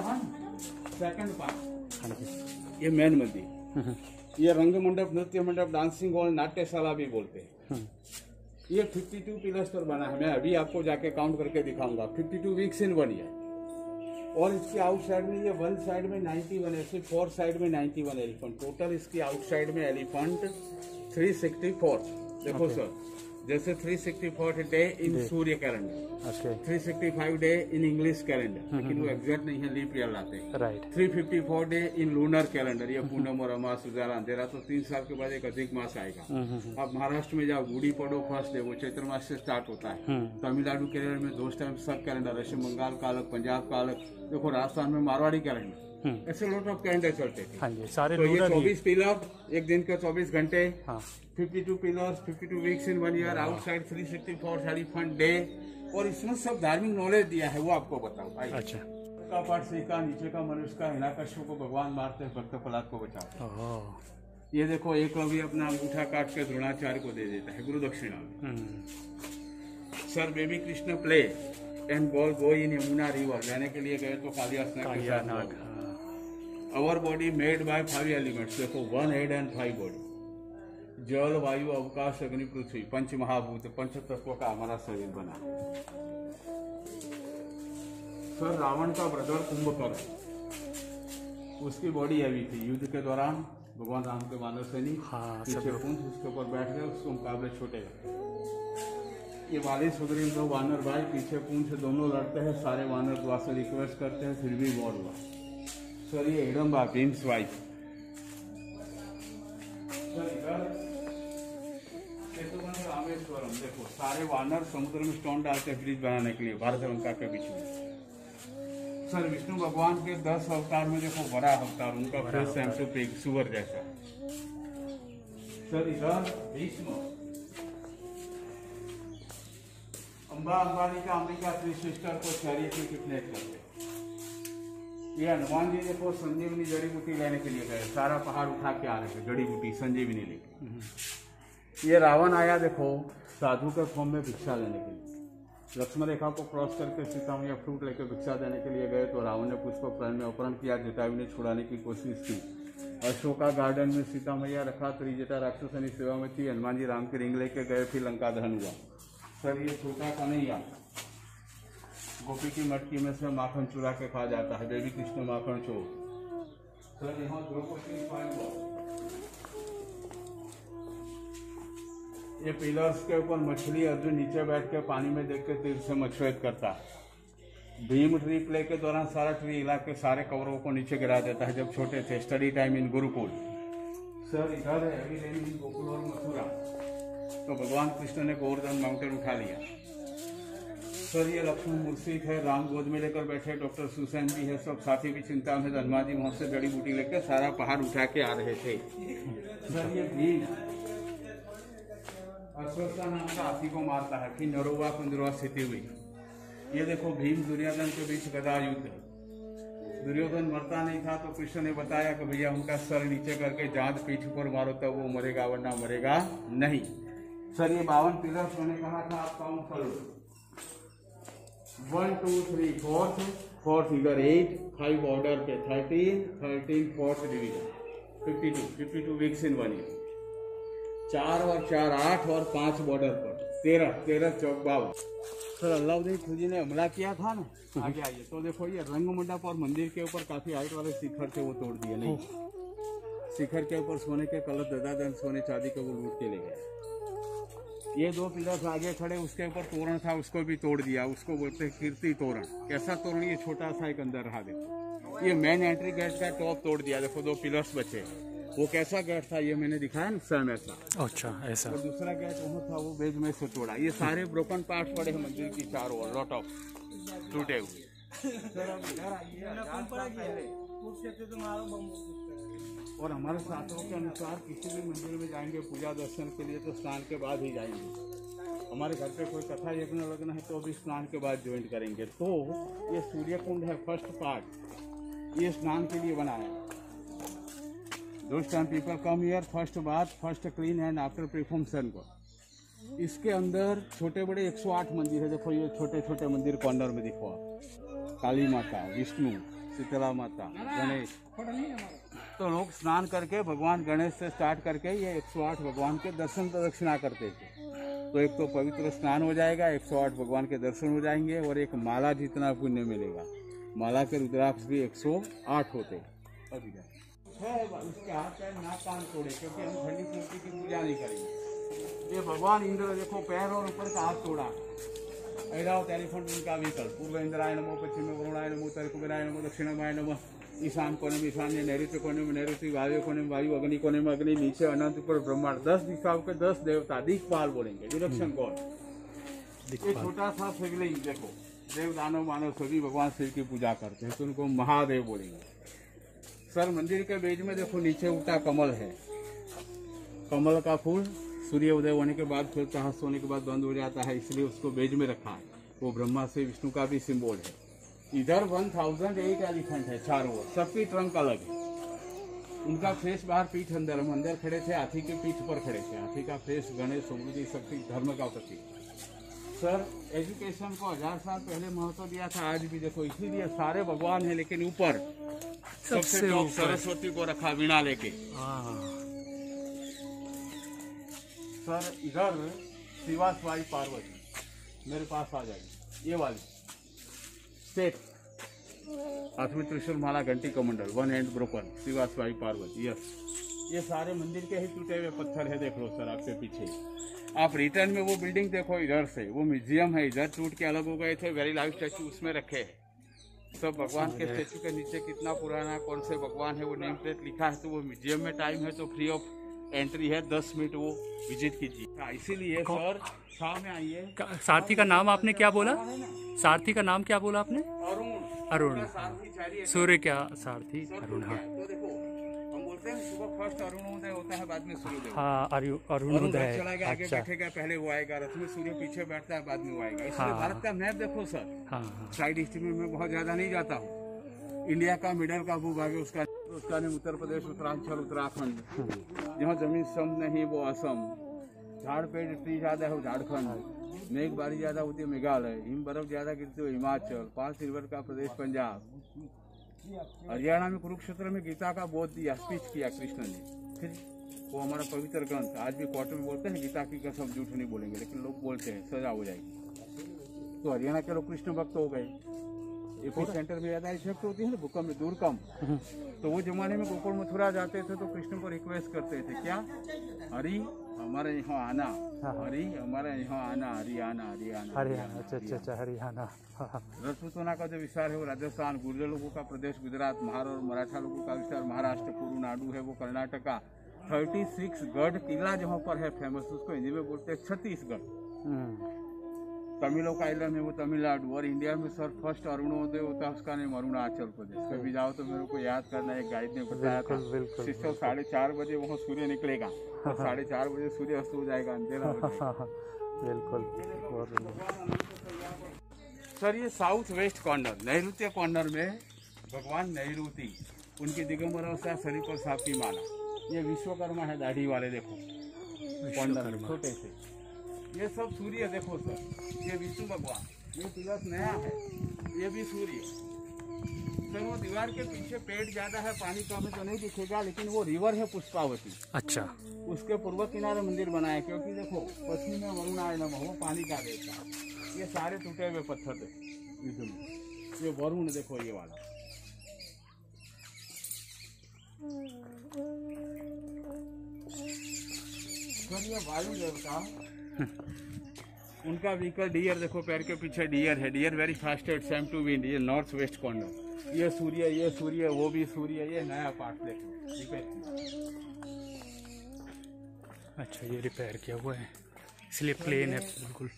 Part हाँ ये main मंदिर हम्म, ये रंग मंडप नृत्य मंडप डांसिंग हॉल नाट्यशाला भी बोलते हैं। हम्म, ये 52 पिलर्स पर बना है। मैं अभी आपको जाके काउंट करके दिखाऊँगा। 52 वीक्स इन वन ईयर और इसके आउटसाइड में ये वन साइड में 91 ऐसे फोर साइड में 91 एलिफेंट टोटल इसकी आउटसाइड में एलिफेंट 364 देखो सर जैसे 364 day in Surya calendar okay 365 day in English calendar लेकिन वो एग्जैक्ट नहीं है लीप ईयर लाते हैं। Right 354 day in lunar calendar या पूनम और अमास उजाला अंधेरा तो तीन साल के बाद एक अधिक मास आएगा। हम्म, अब महाराष्ट्र में जाओ गुड़ी पड़ो फ़र्स्ट डे वो चैत्र मास से स्टार्ट होता है। तमिलनाडु केरल में दो टाइम सब कैलेंडर पश्चिम बंगाल का अलग पंजाब का अलग। देखो राजस्थान में मारवाड़ी कैलेंडर ऐसे लोट ऑफ़ कैलेंडर चलते थे। हाँ जी सारे तो ये चौबीस पिलर एक दिन के चौबीस घंटे। हाँ। 52 pillars 52 weeks in one year outside 364 elephant day और इसमें सब धार्मिक नॉलेज दिया है वो आपको बताओ अच्छा। का पार्ट सीखा नीचे का मनुष्य का को भगवान मारते हैं भक्त प्रहलाद को बचाते ये देखो एक लोग अपना अंगूठा काट के द्रोणाचार्य को दे देता है गुरु दक्षिणा। में हम्म, sir baby Krishna play and ball go in Yamuna river जाने के लिए गए तो Kaliya Nag our body made by five elements देखो one head and five body जल वायु अवकाश अग्नि पृथ्वी पंच महाभूत पंच तत्व का हमारा शरीर बना। सर रावण का ब्रदर कुंभकर्ण उसकी बॉडी हैवी थी। युद्ध के दौरान भगवान राम के वानर सैनिक हाँ पीछे लोग। उसके ऊपर बैठ गए उसके मुकाबले छोटे ये वाले सुग्रीव दो वानर भाई पीछे पूंछ दोनों लड़ते हैं सारे वानर दुआ से रिक्वेस्ट करते हैं फिर भी वॉर हुआ। सर ये हिडम्बा भीम्स वाइफ रामेश्वरम देखो सारे वानर समुद्र में स्टोन डालते हैं ब्रिज बनाने के लिए भारत लंका के बीच में सर विष्णु भगवान के दस अवतार में देखो बड़ा अवतार उनका फेस सुअर जैसा। सर इधर भीष्म अंबा अंबानी का अमेरिका अपनी सिस्टर को में किडनैप करते ये हनुमान जी देखो संजीवनी जड़ी बूटी लेने के लिए गए सारा पहाड़ उठा के आ रहे थे जड़ी बूटी संजीवनी लेके। ये रावण आया देखो साधु के फॉर्म में भिक्षा लेने के लिए। लक्ष्मण रेखा को क्रॉस करके सीता मैया फ्रूट लेकर भिक्षा देने के लिए गए तो रावण ने पुष्प प्राण में अपहरण किया जटायु ने छुड़ाने की कोशिश की। अशोका गार्डन में सीता मैया रखा त्रिजटा राक्षसनी सेवा में थी हनुमान जी राम की रिंग लेके गए फिर लंका दहन हुआ। सर ये छोटा कन्हैया गोपी की मटकी में से माखन चुरा के खा जाता है। देवी कृष्ण माखन चोर। ये पिलर्स के ऊपर मछली अर्जुन नीचे बैठ के पानी में देख के तीर से मछुएत करता है। भीम ट्री प्ले के दौरान सारा ट्री हिला के सारे कवरों को नीचे गिरा देता है, जब छोटे थे। Study time in gurukul. Sir, इधर है, अभी गोकुल और मथुरा। तो भगवान कृष्ण ने गोवर्धन माउंटेन उठा लिया। सर, ये लक्ष्मण मूर्ति है, राम गोद में लेकर बैठे डॉक्टर सुसैन भी है, सब साथी भी चिंता में हनुमान जी वहाँ से जड़ी बूटी लेकर सारा पहाड़ उठा के आ रहे थे। सर, ये भीम अश्वस्था नाम का हाथी को मारता है, फिर नरोवा कुंदरवा स्थिति हुई। ये देखो, भीम दुर्योधन के बीच गदा युद्ध। दुर्योधन मरता नहीं था तो कृष्ण ने बताया कि भैया, उनका सर नीचे करके जांद पीठ पर मारो, तब वो मरेगा वरना मरेगा नहीं। सर, ये बावन पिलर्स मैंने कहा था, आप काउंट कर one two three fourth fourth figure eight five order पे thirteen thirteen fourth division fifty two fifty two weeks in one year चार और चार आठ और पाँच बॉर्डर पर तेरह तेरह चौक बावन सर अल्लाउद्दीन खिलजी ने हमला किया था ना? आगे आइए। तो देखो ये रंग मंडप और मंदिर के ऊपर काफ़ी हाइट वाले शिखर थे वो तोड़ दिए नहीं? शिखर के ऊपर सोने के कलश ददादन सोने चांदी के वो लूट के ले गए। ये दो पिलर्स आगे खड़े उसके ऊपर तोरण था उसको भी तोड़ दिया। उसको बोलते हैं कीर्ति तोरण। कैसा तोरण? ये छोटा सा एक अंदर रहा देखो। ये मेन एंट्री गेट का टॉप तोड़ दिया। देखो दो पिलर्स बचे वो कैसा गेट था ये मैंने दिखाया ना सेम ऐसा। अच्छा ऐसा। और दूसरा गेट वहाँ था वो बेज में से तोड़ा। ये सारे ब्रोकन पार्ट पड़े हैं मंदिर की चारों ओर लॉट ऑफ़ टूटे हुए। और हमारे शास्त्रों के अनुसार किसी भी मंदिर में जाएँगे पूजा दर्शन के लिए तो स्नान के बाद ही जाएँगे। हमारे घर पे कोई कथा यज्ञ लगना है तो भी स्नान के बाद ज्वाइन करेंगे। तो ये सूर्य कुंड है फ़र्स्ट पार्ट ये स्नान के लिए बनाया। time people come here first bath, first clean and after perform sun को। इसके अंदर छोटे बड़े 108 मंदिर है। देखो ये छोटे छोटे मंदिर कॉर्नर में देखो काली माता विष्णु। शीतला माता गणेश। तो लोग स्नान करके भगवान गणेश से स्टार्ट करके ये 108 भगवान के दर्शन प्रदक्षिणा करते थे। तो एक तो पवित्र स्नान हो जाएगा 108 भगवान के दर्शन हो जाएँगे और एक माला जितना पुण्य मिलेगा। माला के रुद्राक्ष भी 108 होते। अभी छह उसके हाथ पैर नाक कान तोड़े क्योंकि हम ठंडी मूर्ति की पूजा नहीं करेंगे। ये भगवान इंद्र देखो पैर और ऊपर का हाथ तोड़ा। ऐराव टेलीफोन उनका विकल्प पूर्व इंद्राय नमो पश्चिम वरुणाय नमो उत्तर कुबेराय नमो दक्षिणमाय नमो ईशान कोने में ईशान्य नैऋत्य कोने में नैऋत्य वायु कोने में वायु अग्नि कोने में अग्नि नीचे अनंत ऊपर ब्रह्मांड। दस दिशाओं के दस देवता दिक्पाल बोलेंगे। डिरेक्शन कौन? ये छोटा सा शिवलिंग देखो। देव दानव मानव सभी भगवान शिव की पूजा करते हैं तो उनको महादेव बोलेंगे। सर मंदिर के बीच में देखो नीचे उठा कमल है। कमल का फूल सूर्य उदय होने के बाद फिर तहस होने के बाद बंद हो जाता है इसलिए उसको बेज में रखा है। वो ब्रह्मा से विष्णु का भी सिंबल है। इधर वन थाउज़ेंड एट एलिफेंट है चारों ओर। सबकी ट्रंक अलग है। उनका फेस बाहर पीठ अंदर हम अंदर खड़े थे हाथी के पीठ पर खड़े थे। हाथी का फेस गणेश समृद्धि शक्ति धर्म का प्रतीक। सर एजुकेशन को हज़ार साल पहले महत्व दिया था आज भी देखो इसीलिए सारे भगवान है लेकिन ऊपर सबसे। सरस्वती को रखा वीणा लेके। हाँ। सर इधर शिवा स्वाई पार्वती मेरे पास आ जाएगी ये वाली सेट हाथ में त्रिशूल माला घंटी कमंडल वन हैंड ब्रोकन शिवा स्वाई पार्वती यस ये सारे मंदिर के ही टूटे हुए पत्थर है देख लो सर आपके पीछे। आप रिटर्न में वो बिल्डिंग देखो इधर से वो म्यूज़ियम है इधर टूट के अलग हो गए थे वेरी लाइव स्टैचू उसमें रखे। हैं सब भगवान के स्टेचू के नीचे कितना पुराना कौन से भगवान है वो नेम प्लेट लिखा है तो वो म्यूज़ियम में टाइम है तो फ्री ऑफ़ एंट्री है दस मिनट वो विज़िट कीजिए। हाँ, इसीलिए सर सामने आइए। सारथी का नाम आपने क्या बोला? सारथी का नाम क्या बोला आपने? अरुण। अरुण। है। सूर्य क्या? सारथी अरुण हाँ। तो हैं फ़र्स्ट अरुणोदय होता है बाद में सूर्योदय हाँ अरुणोदय आगे अच्छा। बैठेगा पहले वो आएगा रथ में सूर्य पीछे बैठता है बाद में वो आएगा। इसलिए हाँ। भारत का मैप देखो सर। हाँ हाँ। साइड हिस्ट्री में मैं बहुत ज़्यादा नहीं जाता हूँ। इंडिया का मिडल का भूभाग है, उसका उसका नाम उत्तर प्रदेश, उत्तरांचल, उत्तराखंड। जहाँ ज़मीन सम नहीं, वो असम। झाड़ पेड़ ट्री ज़्यादा है झारखंड। मेघ बारी ज़्यादा होती है, मेघालय। हिम बर्फ़ ज़्यादा गिरती है, हिमाचल। पाँच रिवर का प्रदेश, पंजाब। हरियाणा में कुरुक्षेत्र में गीता का बोध दिया स्पीच किया कृष्ण ने। फिर वो हमारा पवित्र ग्रंथ, आज भी कोर्ट में बोलते हैं, गीता की कसम झूठ नहीं बोलेंगे, लेकिन लोग बोलते हैं, सजा हो जाएगी। तो हरियाणा के लोग कृष्ण भक्त हो गए। एपी सेंटर में ज़्यादा इफ़ेक्ट होती है ना भूकंप में दूर कम। तो वो जमाने में गोकुल मथुरा जाते थे तो कृष्ण को रिक्वेस्ट करते थे क्या? हरी हमारे यहाँ आना। हरी हरि हमारे यहाँ आना हरि आना हरि आना हरियाणा अच्छा अच्छा अच्छा हरियाणा हाँ, हाँ। का जो विस्तार है वो राजस्थान गुर्जर लोगों का प्रदेश गुजरात महार और मराठा लोगों का विस्तार महाराष्ट्र नाडु है वो कर्नाटका। थर्टी सिक्स गढ़ किला जहाँ पर है फ़ेमस उसको हिंदी में बोलते हैं छत्तीसगढ़। हम्म, तमिलों का इलम है वो तमिलनाडु और इंडिया में सर फ़र्स्ट अरुणोदय होता है उसका नाम अरुणाचल प्रदेश। कभी जाओ तो मेरे को याद करना एक गाइड ने बताया था। सिस्टर साढ़े चार बजे वहाँ सूर्य निकलेगा। और साढ़े चार बजे सूर्य अस्त हो जाएगा अंधेरा हो हाँ, हाँ, बिल्कुल सर ये साउथ वेस्ट कॉर्नर नैऋत्य कॉर्नर में भगवान नैऋति उनकी दिगंबर अवस्था शरीर पर सांप की माला। ये विश्वकर्मा है दाढ़ी वाले देखो। कॉर्नर छोटे से। ये सब सूर्य देखो सर। ये विष्णु भगवान। ये तिलक नया है। ये भी सूर्य। सर वो दीवार के पीछे पेड़ ज़्यादा है पानी कम है तो नहीं दिखेगा लेकिन वो रिवर है पुष्पावती। अच्छा। उसके पूर्व किनारे मंदिर बनाया क्योंकि देखो पश्चिम में वरुण आय नमः वो पानी का है। ये सारे टूटे हुए पत्थर थे युद्ध में। ये वरुण देखो ये वाला। सर ये वायु देवता। उनका व्हीकल डियर देखो, पैर के पीछे डियर है। Dear very fast at same to wind ये नॉर्थ वेस्ट कॉर्नर ये सूर्य ये सूर्य, वो भी सूर्य, ये नया पार्ट देखो। रिपेयर। अच्छा ये रिपेयर किया हुआ है। इसलिए प्लेन है, बिल्कुल।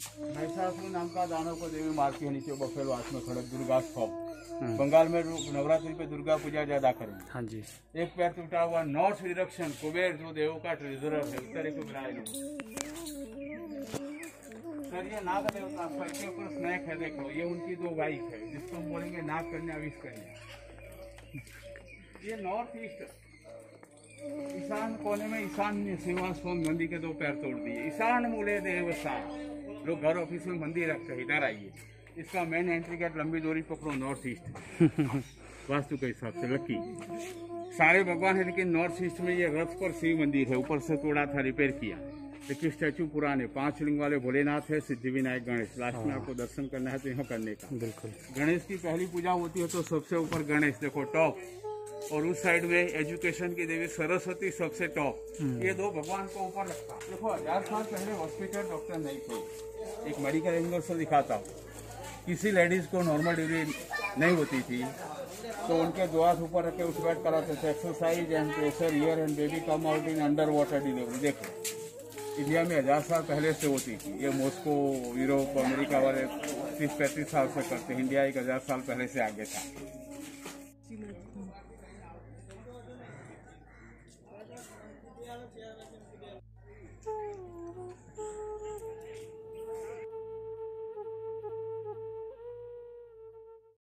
महिषासुर नाम का दानव को देवी मारती है नीचे बफेल वास में खड़क दुर्गा फॉर्म हम्म, बंगाल में नवरात्रि पे दुर्गा पूजा ज़्यादा करेंगे हाँ जी। एक पैर टूटा हुआ नॉर्थ डिरेक्शन कुबेर जो देवों का ट्रेजरर है उत्तरी को मिलाए लोग सर ये नाग देवता सर ऊपर स्नैक है देखो ये उनकी दो वाइफ है जिसको हम बोलेंगे नाग कन्या विष कन्या। ये नॉर्थ ईस्ट ईशान कोने में ईशान्य श्रीवास फॉर्म नंदी के दो पैर तोड़ दिए। ईशान मूले देव सा लोग घर ऑफ़िस में मंदिर रखते हैं इधर आइए। इसका मेन एंट्री गेट लंबी दूरी पकड़ो नॉर्थ ईस्ट वास्तु के हिसाब से लकी सारे भगवान है लेकिन नॉर्थ ईस्ट में ये रथ पर शिव मंदिर है ऊपर से थोड़ा था रिपेयर किया। लेकिन स्टैचू पुराने पाँच लिंग वाले भोलेनाथ है सिद्धि विनायक गणेश। लास्ट में आपको दर्शन करना है तो यहाँ करने का। बिल्कुल। गणेश की पहली पूजा होती है तो सबसे ऊपर गणेश देखो टॉप और उस साइड में एजुकेशन की देवी सरस्वती सबसे टॉप ये दो भगवान को ऊपर रखा। देखो हज़ार साल पहले हॉस्पिटल डॉक्टर नहीं थे। एक मेडिकल एंगल से दिखाता हूँ। किसी लेडीज़ को नॉर्मल डिलीवरी नहीं होती थी। तो उनके दो हाथ ऊपर रख के उस बेड कराते थे। Exercise and pressure year and baby come out in under water delivery देखो इंडिया में हज़ार साल पहले से होती थी। ये मॉस्को यूरोप अमेरिका वाले तीस पैंतीस साल से करते इंडिया एक हज़ार साल पहले से आगे था।